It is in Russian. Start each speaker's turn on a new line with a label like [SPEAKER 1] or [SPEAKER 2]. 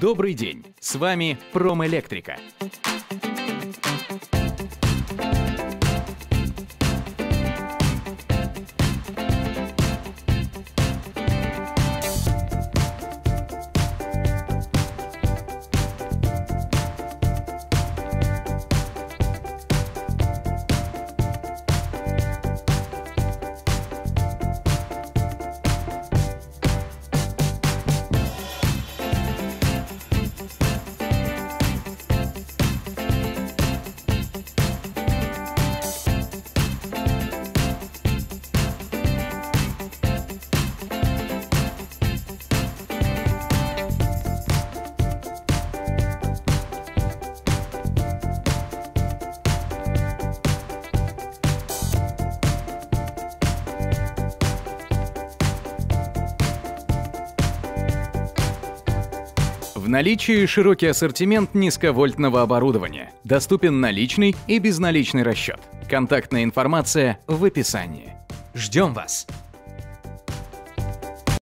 [SPEAKER 1] Добрый день, с вами Промэлектрика. В наличии широкий ассортимент низковольтного оборудования. Доступен наличный и безналичный расчет. Контактная информация в описании. Ждем вас!